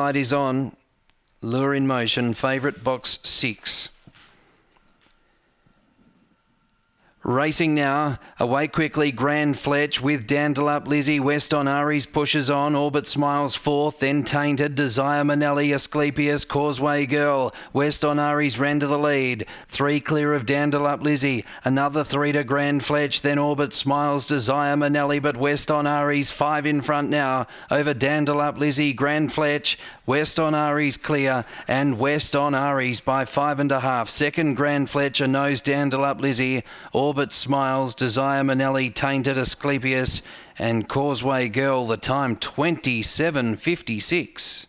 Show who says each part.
Speaker 1: Light is on. Lure in motion. Favourite box six. Racing now, away quickly, Grand Fletch with Dandelup Lizzie, West on Aries pushes on, Orbit Smiles fourth, then Tainted, Desire Manelli, Asclepius, Causeway Girl, West on Aries ran to the lead, three clear of Dandelup Lizzie, another three to Grand Fletch, then Orbit Smiles, Desire Manelli, but West on Aries five in front now, over Dandelup Lizzie, Grand Fletch, West on Aries clear, and West on Aries by five and a half, second Grand Fletcher, nose Dandelup Lizzie, Orbit Smiles, Desire Manelli, Tainted Asclepius, and Causeway Girl, the time 27.56.